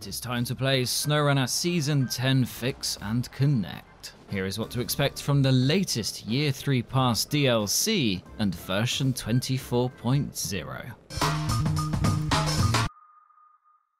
it is time to play SnowRunner Season 10 Fix and Connect. Here is what to expect from the latest Year 3 Pass DLC and version 24.0.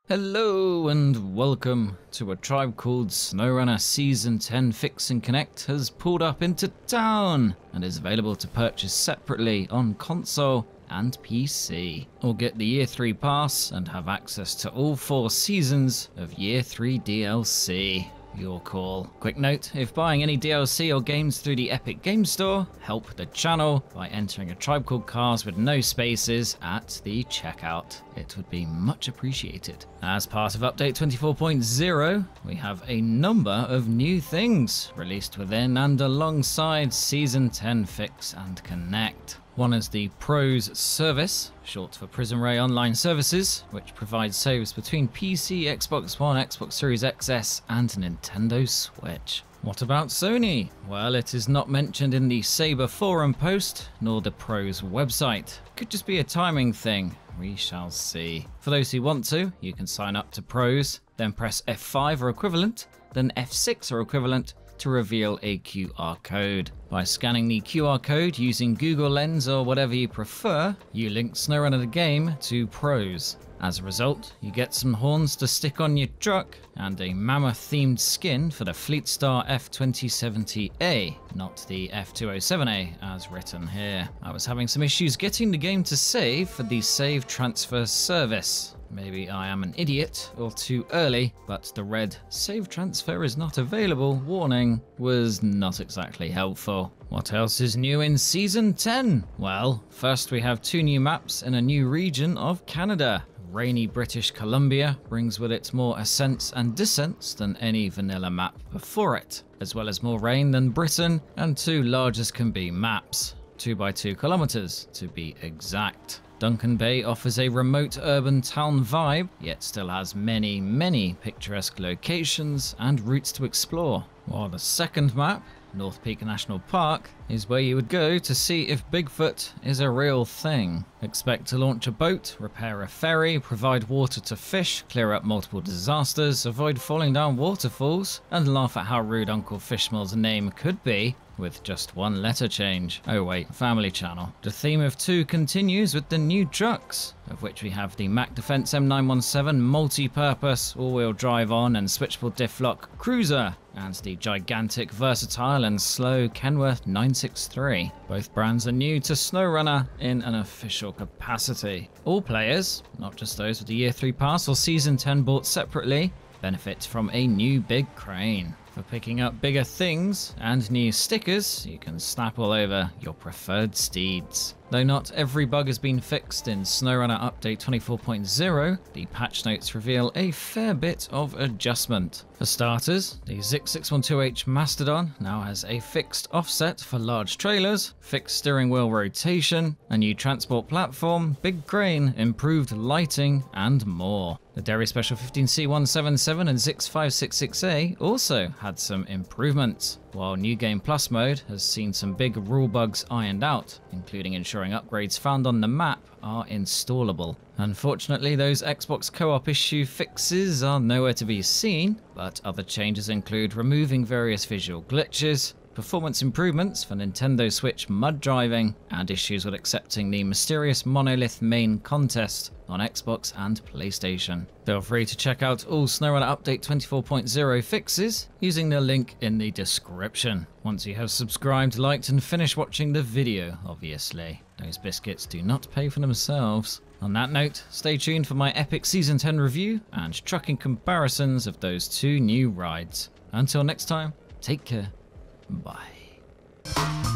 Hello and welcome to a tribe called SnowRunner Season 10 Fix and Connect has pulled up into town and is available to purchase separately on console and PC. Or get the Year 3 Pass and have access to all four seasons of Year 3 DLC. Your call. Quick note, if buying any DLC or games through the Epic Game Store, help the channel by entering a tribe called Cars with no spaces at the checkout. It would be much appreciated. As part of Update 24.0, we have a number of new things released within and alongside Season 10 Fix and Connect. One is the PROS service, short for Prism Ray Online Services, which provides saves between PC, Xbox One, Xbox Series XS, and Nintendo Switch. What about Sony? Well, it is not mentioned in the Saber forum post, nor the PROS website. Could just be a timing thing. We shall see. For those who want to, you can sign up to PROS, then press F5 or equivalent, then F6 or equivalent, to reveal a QR code. By scanning the QR code using Google Lens or whatever you prefer, you link SnowRunner the game to PROS. As a result, you get some horns to stick on your truck and a mammoth themed skin for the Fleetstar F2070A, not the F207A as written here. I was having some issues getting the game to save for the save transfer service. Maybe I am an idiot or too early, but the red save transfer is not available warning was not exactly helpful. What else is new in Season 10? Well, first we have two new maps in a new region of Canada. Rainy British Columbia brings with it more ascents and descents than any vanilla map before it, as well as more rain than Britain and two large as can be maps, 2 by 2 kilometers to be exact. Duncan Bay offers a remote urban town vibe, yet still has many, many picturesque locations and routes to explore. While the second map, North Peak National Park, is where you would go to see if Bigfoot is a real thing. Expect to launch a boat, repair a ferry, provide water to fish, clear up multiple disasters, avoid falling down waterfalls, and laugh at how rude Uncle Fishmill's name could be with just one letter change. Oh wait, Family Channel. The theme of 2 continues with the new trucks, of which we have the Mack Defense M917 multi-purpose all-wheel drive on and switchable diff lock cruiser, and the gigantic, versatile and slow Kenworth 963. Both brands are new to SnowRunner in an official capacity. All players, not just those with the Year 3 pass or Season 10 bought separately, benefit from a new big crane. For picking up bigger things and new stickers, you can snap all over your preferred steeds. Though not every bug has been fixed in SnowRunner Update 24.0, the patch notes reveal a fair bit of adjustment. For starters, the ZIX612H Mastodon now has a fixed offset for large trailers, fixed steering wheel rotation, a new transport platform, big crane, improved lighting, and more. The Derry Special 15C177 and ZIX566A also had some improvements, while New Game Plus mode has seen some big rule bugs ironed out, including ensuring upgrades found on the map are installable. Unfortunately, those Xbox co-op issue fixes are nowhere to be seen, but other changes include removing various visual glitches, performance improvements for Nintendo Switch mud driving, and issues with accepting the mysterious monolith main contest on Xbox and PlayStation. Feel free to check out all SnowRunner Update 24.0 fixes using the link in the description. Once you have subscribed, liked, and finished watching the video, obviously. Those biscuits do not pay for themselves. On that note, stay tuned for my epic Season 10 review and trucking comparisons of those two new rides. Until next time, take care. Bye.